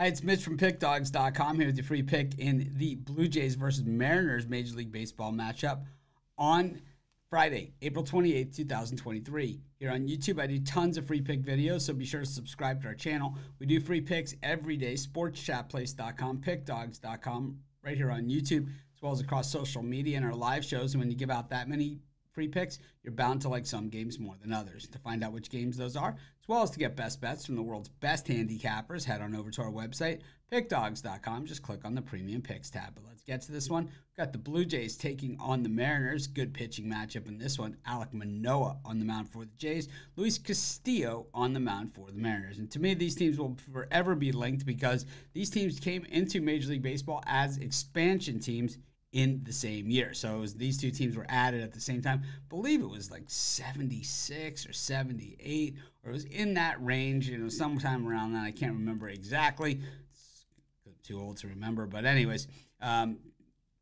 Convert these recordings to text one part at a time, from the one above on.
Hi, it's Mitch from PickDawgz.com here with your free pick in the Blue Jays versus Mariners Major League Baseball matchup on Friday, April 28th, 2023. Here on YouTube, I do tons of free pick videos, so be sure to subscribe to our channel. We do free picks every day, sportschatplace.com, pickdawgz.com, right here on YouTube, as well as across social media and our live shows. And when you give out that many free picks, you're bound to like some games more than others. To find out which games those are, as well as to get best bets from the world's best handicappers, head on over to our website, pickdawgz.com. Just click on the premium picks tab. But let's get to this one. We've got the Blue Jays taking on the Mariners. Good pitching matchup in this one. Alek Manoah on the mound for the Jays, Luis Castillo on the mound for the Mariners. And to me, these teams will forever be linked because these teams came into Major League Baseball as expansion teams in the same year. So was, these two teams were added at the same time. I believe it was like 76 or 78, or it was in that range, you know, sometime around that. I can't remember exactly. It's too old to remember. But, anyways, um,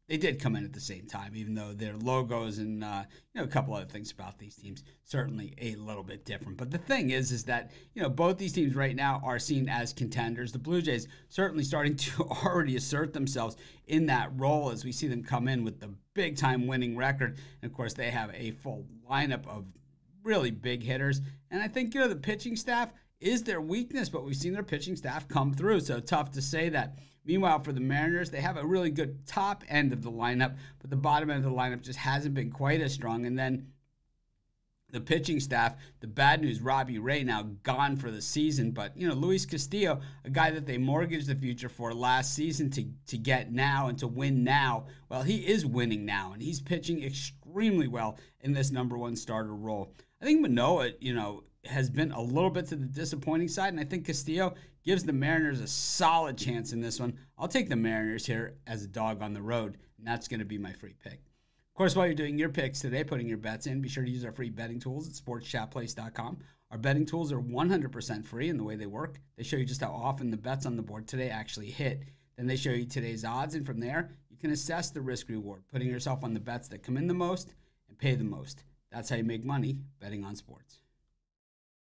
they did come in at the same time, even though their logos and uh, you know a couple other things about these teams certainly a little bit different. But the thing is, is that you know both these teams right now are seen as contenders. The Blue Jays certainly starting to already assert themselves in that role as we see them come in with the big time winning record, and of course they have a full lineup of really big hitters. And I think you know the pitching staff is their weakness, but we've seen their pitching staff come through. So tough to say that. Meanwhile, for the Mariners, they have a really good top end of the lineup, but the bottom end of the lineup just hasn't been quite as strong. And then the pitching staff, the bad news, Robbie Ray now gone for the season. But, you know, Luis Castillo, a guy that they mortgaged the future for last season to, to get now and to win now, well, he is winning now, and he's pitching extremely well in this number one starter role. I think Manoah, you know, has been a little bit to the disappointing side, and I think Castillo gives the Mariners a solid chance in this one. I'll take the Mariners here as a dog on the road, and that's going to be my free pick. Of course, while you're doing your picks today, putting your bets in, be sure to use our free betting tools at sportschatplace.com. Our betting tools are 100% free in the way they work. They show you just how often the bets on the board today actually hit. Then they show you today's odds, and from there, you can assess the risk reward, putting yourself on the bets that come in the most and pay the most. That's how you make money betting on sports.